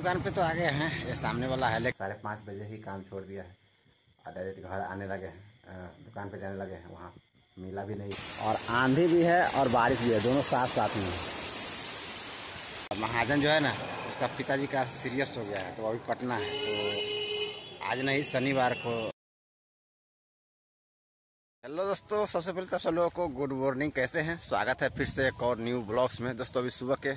दुकान पे तो आ गए हैं ये सामने वाला है लेकिन साढ़े पाँच बजे ही काम छोड़ दिया है। और डायरेक्ट घर आने लगे हैं दुकान पे जाने लगे हैं वहाँ मिला भी नहीं। और आंधी भी है और बारिश भी है दोनों साथ साथ में। है महाजन जो है ना उसका पिताजी का सीरियस हो गया है तो अभी पटना है तो आज नहीं शनिवार को। हेलो दोस्तों सबसे पहले तो सब लोगों को गुड मॉर्निंग कैसे हैं? स्वागत है फिर से एक और न्यू ब्लॉग्स में। दोस्तों अभी सुबह के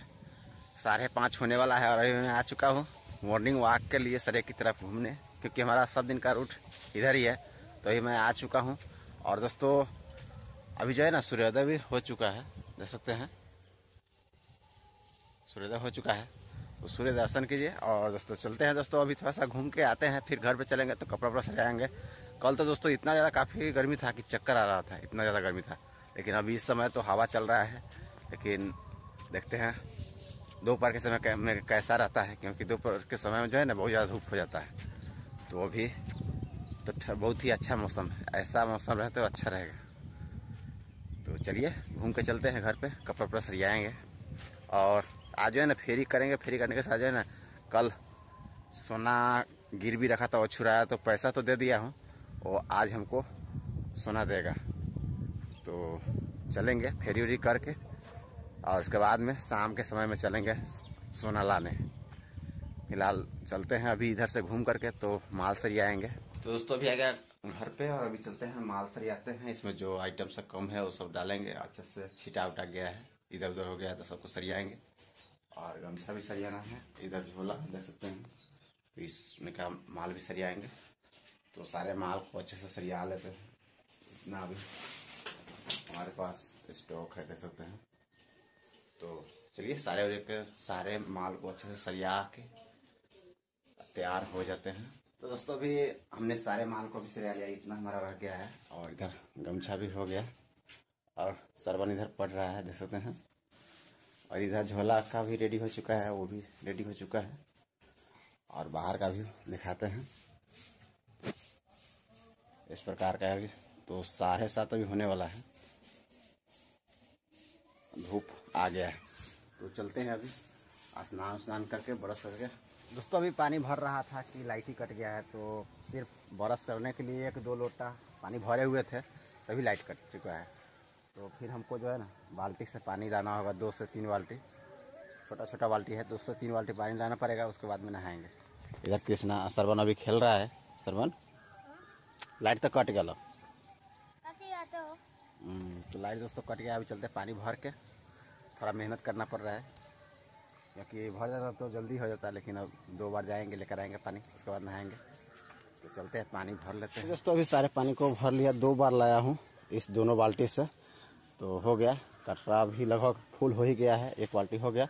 साढ़े पाँच होने वाला है और अभी मैं आ चुका हूँ मॉर्निंग वॉक के लिए सरे की तरफ़ घूमने, क्योंकि हमारा सब दिन का रूट इधर ही है तो अभी मैं आ चुका हूँ। और दोस्तों, अभी जो है ना, सूर्योदय भी हो चुका है, देख सकते हैं। सूर्योदय हो चुका है तो सूर्य दर्शन कीजिए। और दोस्तों, चलते हैं दोस्तों, अभी थोड़ा सा घूम के आते हैं, फिर घर पे चलेंगे तो कपड़ा वपड़ा सजाएँगे। कल तो दोस्तों इतना ज़्यादा काफ़ी गर्मी था कि चक्कर आ रहा था, इतना ज़्यादा गर्मी था। लेकिन अभी इस समय तो हवा चल रहा है, लेकिन देखते हैं। दोपहर के समय में कैसा रहता है, क्योंकि दोपहर के समय में जो है ना बहुत ज़्यादा धूप हो जाता है। तो अभी तो बहुत ही अच्छा मौसम है। ऐसा मौसम रहे तो अच्छा रहेगा। तो चलिए, घूम के चलते हैं घर पे, कपड़ा वपड़ा सरियाएँगे और आज जो है ना फेरी करेंगे, फेरी करने के साथ जो है ना कल सोना गिर भी रखा था और छुराया तो पैसा तो दे दिया हूँ, और आज हमको सोना देगा। तो चलेंगे फेरी उरी करके। और उसके बाद में शाम के समय में चलेंगे सोना लाने। फ़िलहाल चलते हैं अभी इधर से घूम करके तो माल सरी आएँगे। तो दोस्तों, अभी आ गया घर पे और अभी चलते हैं माल सरी आते हैं। इसमें जो आइटम सब कम है, वो सब डालेंगे। अच्छे से छिटा उटा गया है। इधर उधर हो गया तो सबको सरियाएँगे। और गमछा भी सरियाना है। इधर झोला, देख सकते हैं। तो इसमें का माल भी सरियाएँगे। तो सारे माल को अच्छे से सरिया लेते हैं। इतना अभी हमारे पास स्टॉक है, देख सकते हैं। तो चलिए, सारे के सारे माल को अच्छे से सरिया के तैयार हो जाते हैं। तो दोस्तों, अभी हमने सारे माल को भी सरिया लिया, इतना हमारा रह गया है और इधर गमछा भी हो गया और सरबन इधर पड़ रहा है, देख सकते हैं। और इधर झोला का भी रेडी हो चुका है, वो भी रेडी हो चुका है और बाहर का भी दिखाते हैं। इस प्रकार का है तो साढ़े सात अभी होने वाला है। धूप आ गया है। तो चलते हैं अभी। स्नान स्नान करके ब्रश करके दोस्तों अभी पानी भर रहा था कि लाइट ही कट गया है तो सिर्फ़ ब्रश करने के लिए एक दो लोटा पानी भरे हुए थे तभी लाइट कट चुका है। तो फिर हमको जो है ना बाल्टी से पानी लाना होगा दो से तीन बाल्टी। छोटा छोटा बाल्टी है दो से तीन बाल्टी पानी लाना पड़ेगा उसके बाद में नहाएँगे। इधर कृष्णा सरवन अभी खेल रहा है। सरवन? लाइट तो कट गया तो। लाइट दोस्तों कट गया अभी चलते पानी भर के। थोड़ा मेहनत करना पड़ रहा है। क्योंकि भर जाता तो जल्दी हो जाता है लेकिन अब दो बार जाएँगे लेकर आएँगे पानी उसके बाद नहाएँगे। तो चलते हैं पानी भर लेते हैं। दोस्तों अभी सारे पानी को भर लिया दो बार लाया हूँ इस दोनों बाल्टी से। तो हो गया कटरा भी लगभग फुल हो ही गया है एक बाल्टी हो गया।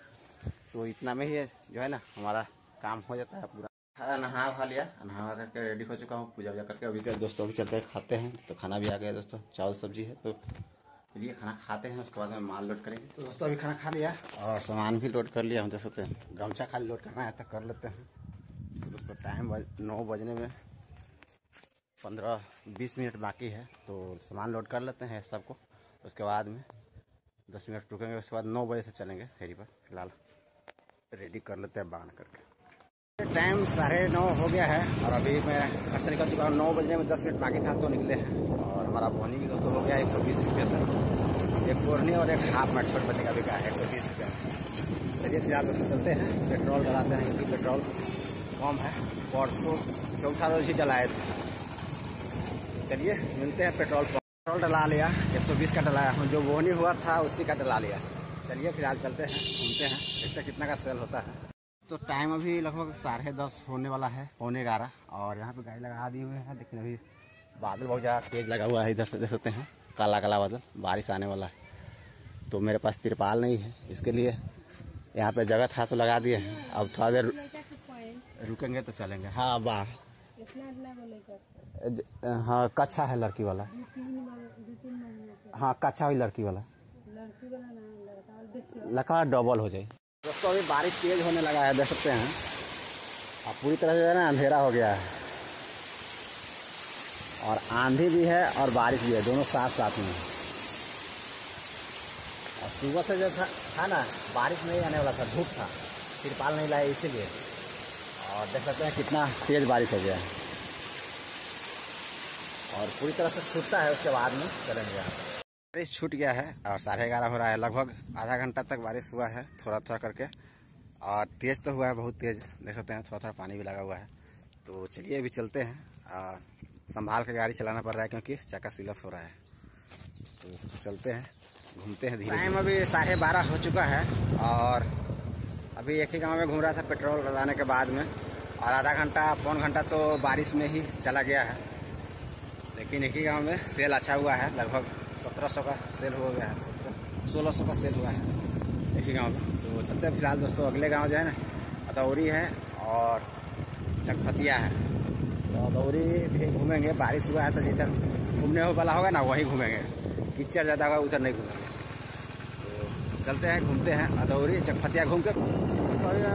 तो इतना में ही जो है ना हमारा काम हो जाता है पूरा। नहा खा लिया नहा करके रेडी हो चुका हूँ पूजा वूजा करके। अभी दोस्तों अभी चलते हैं खाते हैं। तो खाना भी आ गया दोस्तों चावल सब्ज़ी है तो चलिए खाना खाते हैं उसके बाद में माल लोड करेंगे। तो दोस्तों अभी खाना खा लिया। और सामान भी लोड कर लिया हम देख सकते हैं गमछा खाली लोड करना है तो कर लेते हैं। तो दोस्तों टाइम बज, नौ बजने में पंद्रह बीस मिनट बाकी है तो सामान लोड कर लेते हैं सबको। उसके बाद में दस मिनट रुकेंगे उसके बाद नौ बजे से चलेंगे फेरी पर फ़िलहाल। रेडी कर लेते हैं बाँध करके। टाइम साढ़े नौ हो गया है और अभी मैं घर से निकल चुका हूँ। नौ बजने में दस मिनट बाकी था तो निकले हैं। और हमारा बोनी भी दोस्तों हो गया एक सौ बीस रुपये से। एक बोरनी और एक हाफ़ मिनट छोट बच्चे का बिका है एक सौ बीस रुपये। चलिए आप दोस्तों चलते हैं, पेट्रोल डलाते हैं, क्योंकि पेट्रोल कम है। परसों चौथा रोज ही डलाए थे। चलिए, मिलते हैं पेट्रोल पेट्रोल डला लिया, एक सौ बीस का डलाया। हूँ जो बोनी हुआ था, उसी का डला लिया। चलिए फ़िलहाल चलते हैं, घूमते हैं, देखते कितना का सेल होता है। तो टाइम अभी लगभग साढ़े दस होने वाला है, पौने ग्यारह। और यहाँ पे गाड़ी लगा दी हुए हैं लेकिन अभी बादल बहुत ज़्यादा तेज लगा हुआ है इधर से, देख सकते हैं। काला काला बादल, बारिश आने वाला है। तो मेरे पास तिरपाल नहीं है, इसके लिए यहाँ पे जगह था तो लगा दिए हैं। अब थोड़ा देर रुकेंगे तो चलेंगे। हाँ वाह। हाँ कच्छा है लड़की वाला। हाँ कच्छा हुई लड़की वाला। लड़का डबल हो जाए। दोस्तों अभी बारिश तेज होने लगा है देख सकते हैं। अब पूरी तरह से जो है ना अंधेरा हो गया है। और आंधी भी है और बारिश भी है दोनों साथ साथ में। और सुबह से जो था, था ना बारिश नहीं आने वाला था धूप था। तिरपाल नहीं लाया इसीलिए। और देख सकते हैं कितना तेज़ बारिश हो गया है। और पूरी तरह से छूटता है उसके बाद में चलेंगे यहाँ बारिश छूट गया है और साढ़े ग्यारह हो रहा है। लगभग आधा घंटा तक बारिश हुआ है थोड़ा थोड़ा करके। और तेज़ तो हुआ है, बहुत तेज़। देख सकते हैं थोड़ा थोड़ा पानी भी लगा हुआ है। तो चलिए, अभी चलते हैं। और संभाल के गाड़ी चलाना पड़ रहा है क्योंकि चक्का सिलप हो रहा है। तो चलते हैं, घूमते हैं धीरे टाइम अभी साढ़े बारह हो चुका है और अभी एक ही गाँव में घूम रहा था पेट्रोल डलाने के बाद में। और आधा घंटा, पौन घंटा तो बारिश में ही चला गया है। लेकिन एक ही गाँव में सेल अच्छा हुआ है, लगभग सत्रह सौ का सेल हो गया है सोलह सौ का सेल हुआ है। एक ही गाँव में। तो चलते हैं फ़िलहाल दोस्तों, अगले गाँव जो है ना, अदौरी है और चकफतिया है। तो अदौरी भी घूमेंगे, बारिश हुआ है तो जिधर घूमने वाला होगा ना, वहीं घूमेंगे। कीचड़ ज़्यादा होगा, उधर नहीं घूमेंगे। तो चलते हैं, घूमते हैं, अदौरी चकफतिया घूम कर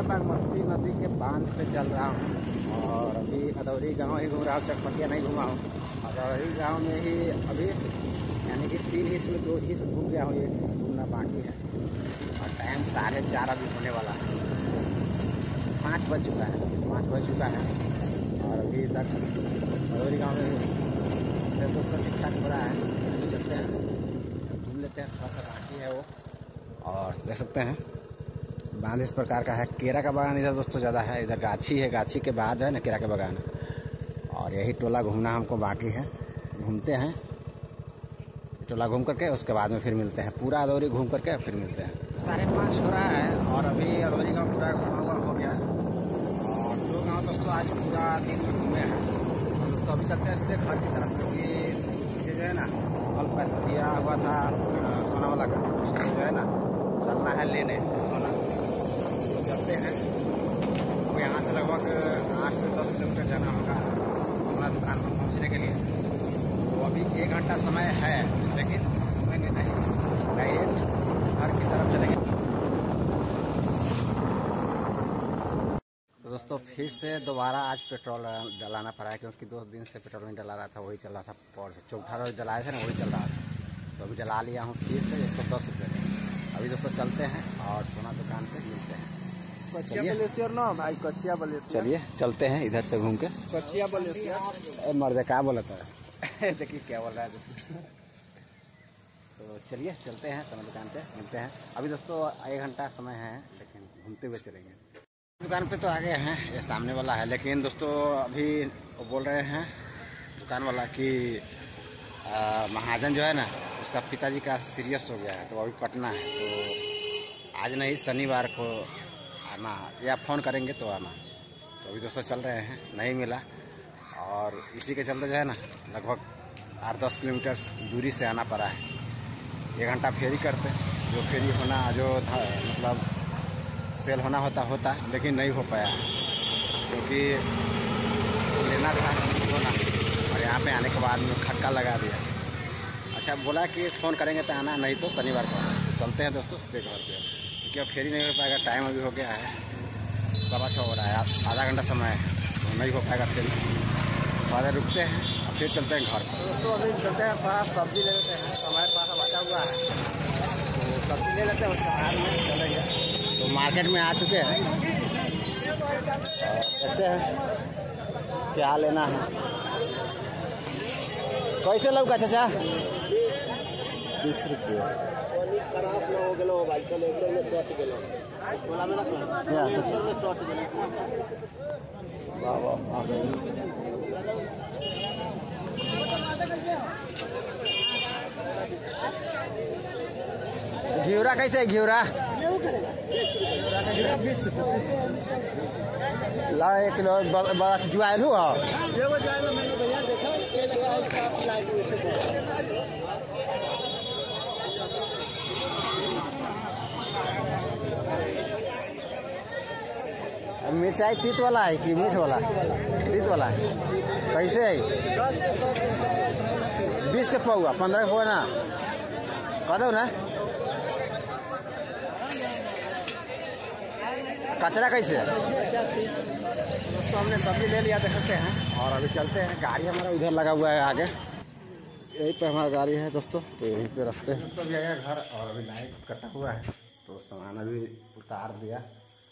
बागमती नदी के बाँध पे चल रहा हूँ। और अभी अदौरी गाँव ही घूम रहा हूँ चकफतिया नहीं घूमा हूँ। अदौरी गाँव में ही अभी यानी कि तीन हिस्स में दो हिस्स घूम गया हूँ, एक हिस्स घूमना बाकी है। और टाइम साढ़े चार अभी होने वाला है। पाँच बज चुका है, पाँच बज चुका है। और अभी तक अदौरी गाँव में दोस्तों ठीक ठाक हो रहा है चलते हैं। घूम लेते हैं, थोड़ा सा बाकी है वो। और देख सकते हैं, बाँध इस प्रकार का है। केरा का बागान इधर दोस्तों ज़्यादा है, इधर गाछी है। गाछी के बाद जो है ना केरा का बागान। और यही टोला घूमना हमको बाकी है। घूमते हैं। टोला घूम करके, उसके बाद में फिर मिलते हैं। पूरा अदौरी घूम करके, फिर मिलते हैं। साढ़े पाँच हो रहा है, और अभी अदौरी गाँव पूरा घुमा हुआ हो गया और दो गाँव दोस्तों आज पूरा दिन में घूमे हैं। दोस्तों, अभी चलते हैं घर की तरफ़, क्योंकि जो है ना, कल पैसा दिया हुआ था सोना वाला का तो उसको जो है ना, चलना है लेने, सोना। तो चलते हैं। तो यहाँ से लगभग आठ से दस किलोमीटर जाना होगा, अपना दुकान पर पहुँचने के लिए। अभी एक घंटा समय है लेकिन घूमेंगे नहीं डायरेक्ट घर की तरफ़ चलेंगे तो दोस्तों फिर से दोबारा आज पेट्रोल डलाना पड़ा है क्योंकि दो दिन से पेट्रोल नहीं डला रहा था वही चल रहा था पौर से चौथा रोज डलाए थे ना वही चल रहा था। तो अभी डला लिया हूँ फिर से एक सौ दस रुपये। अभी दोस्तों चलते हैं और सोना दुकान पे मिलते हैं। चलिए। चलते हैं इधर से घूम के। मर्द क्या बोला था? देखिए क्या बोल रहा है तो चलिए, चलते हैं, समय दुकान पे मिलते हैं। अभी दोस्तों एक घंटा समय है, लेकिन घूमते हुए चलेंगे। दुकान पे तो आ गए हैं, ये सामने वाला है, लेकिन दोस्तों, अभी बोल रहे हैं, दुकान वाला कि महाजन जो है ना, उसका पिताजी का सीरियस हो गया है तो अभी पटना है तो आज नहीं, शनिवार को आना, या फ़ोन करेंगे तो आना। तो अभी दोस्तों चल रहे हैं, नहीं मिला। और इसी के चलते जो है ना, लगभग आठ दस किलोमीटर दूरी से आना पड़ा है। एक घंटा फेरी करते, जो फेरी होना, जो था मतलब सेल होना होता होता, लेकिन नहीं हो पाया। क्योंकि लेना था सोना और यहाँ पे आने के बाद में खटका लगा दिया। अच्छा बोला कि फ़ोन करेंगे तो आना, नहीं तो शनिवार को तो चलते हैं दोस्तों, सीधे घर पे। क्योंकि अब फेरी नहीं हो पाएगा टाइम अभी हो गया है। सवा छः हो रहा है, आधा घंटा समय है तो नहीं हो पाएगा फेरी। थोड़ा रुकते हैं और फिर चलते हैं घर। पर दोस्तों अभी चलते हैं थोड़ा सब्ज़ी ले लेते हैं। हमारे पास बचा हुआ है। तो सब्ज़ी ले लेते हैं उसके बाद में चलेंगे। तो मार्केट में आ चुके हैं। देखते हैं क्या लेना है। कैसे लौका चाचा? बीस रुपये। खराब ना हो गेलो भाई चल एक में चट गेलो घिउरा कैसे, घिउरा? ला एक किलो जुआल हुआ एगो जाएगा मैंने भैया देखा के लगा साफ़ लाइट में से बोला मिर्चाई तीत वाला है कि मीठ वाला तीत वाला है। कैसे है? बीस के पौआ पंद्रह के पौआ ना? कह दो ना। कचरा कैसे दोस्तों हमने सब्ज़ी ले लिया देखते हैं। और अभी चलते हैं। गाड़ी हमारा उधर लगा हुआ है आगे। यहीं पे हमारा गाड़ी है दोस्तों तो यहीं पे रखते हैं। तो गया घर और अभी लाइट कटा हुआ है तो सामान अभी उतार दिया।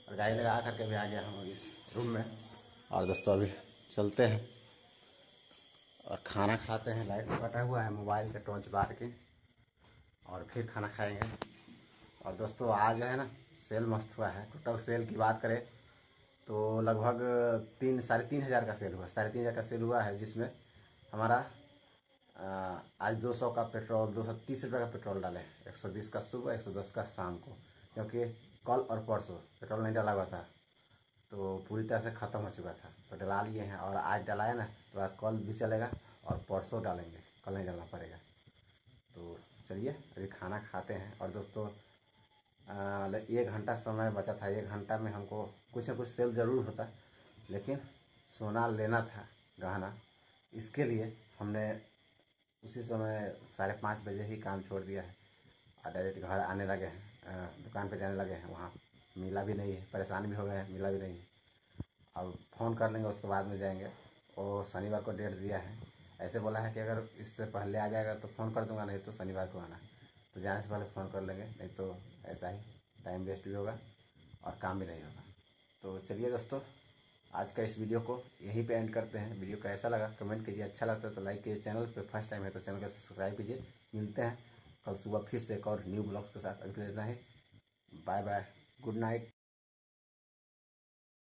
और गाड़ी लगा करके भी आ गया हम इस रूम में। और दोस्तों अभी चलते हैं और खाना खाते हैं। लाइट कटा हुआ है मोबाइल के टॉर्च बार के और फिर खाना खाएँगे। और दोस्तों आज है ना सेल मस्त हुआ है। टोटल सेल की बात करें तो लगभग तीन साढ़े तीन हज़ार का सेल हुआ। साढ़े तीन हज़ार का सेल हुआ है जिसमें हमारा आज दो सौ का पेट्रोल दो सौ तीस रुपये का पेट्रोल डाले एक सौ बीस का सुबह एक सौ दस का शाम को। क्योंकि कल और परसों, पेट्रोल नहीं डाला हुआ था तो पूरी तरह से ख़त्म हो चुका था। तो डला लिए हैं और आज डलाया ना तो कल भी चलेगा और परसों डालेंगे, कल नहीं डालना पड़ेगा। तो चलिए, अभी खाना खाते हैं और दोस्तों एक घंटा समय बचा था। एक घंटा में हमको कुछ ना कुछ सेल ज़रूर होता, लेकिन सोना लेना था गहना। इसके लिए हमने उसी समय साढ़े पाँच बजे ही काम छोड़ दिया है और डायरेक्ट घर आने लगे हैं। दुकान पे जाने लगे हैं वहाँ मिला भी नहीं है परेशान भी हो गए हैं मिला भी नहीं। है अब फ़ोन कर लेंगे, उसके बाद में जाएँगे। और शनिवार को डेट दिया है। ऐसे बोला है कि अगर इससे पहले आ जाएगा तो फ़ोन कर दूँगा, नहीं तो शनिवार को आना। तो जाने से पहले फ़ोन कर लेंगे, नहीं तो ऐसा ही टाइम वेस्ट भी होगा और काम भी नहीं होगा। तो चलिए दोस्तों, आज का इस वीडियो को यहीं पे एंड करते हैं। वीडियो कैसा लगा, कमेंट कीजिए। अच्छा लगता है तो लाइक कीजिए। चैनल पे फ़र्स्ट टाइम है तो चैनल को सब्सक्राइब कीजिए। मिलते हैं। कल सुबह फिर से एक और न्यू ब्लॉग्स के साथ लेना है। Bye bye good night